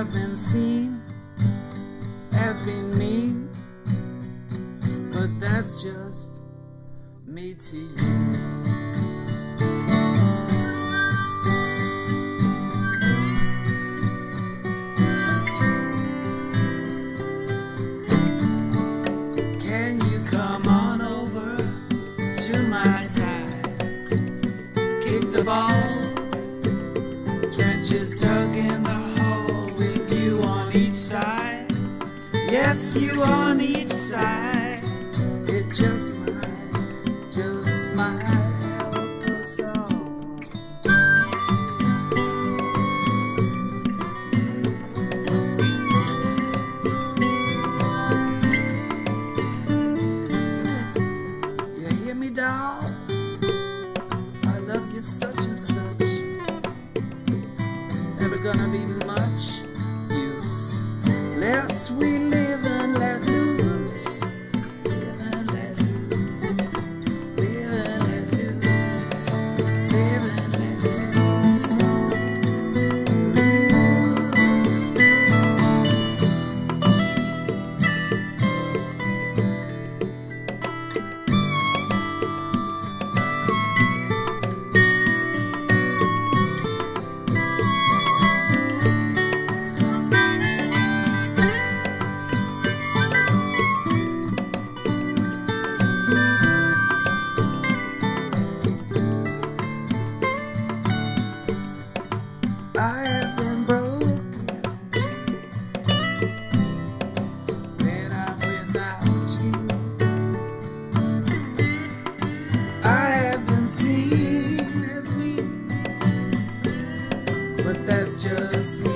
have been seen as being mean, but that's just me to you. Can you come on over to my Side. Kick the ball, trenches down each side. Yes, you on each side. It's just mine, just mine. I have been broken I'm without you. I have been seen as weak, but that's just.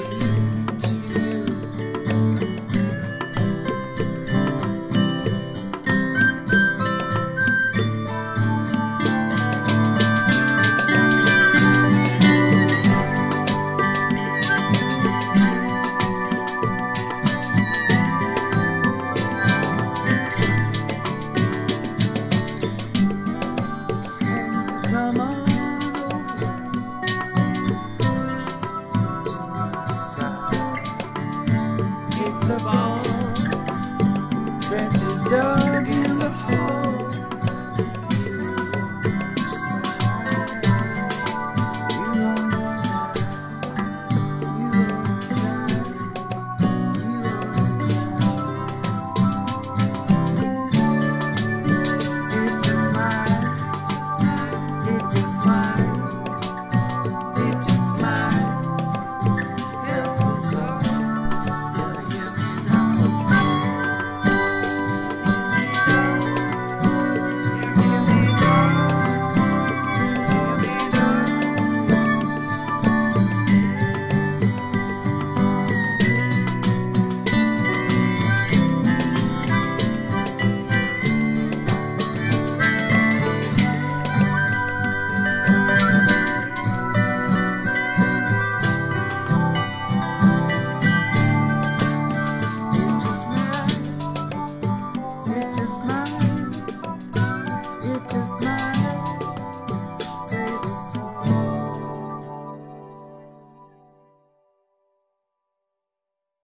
Georgia.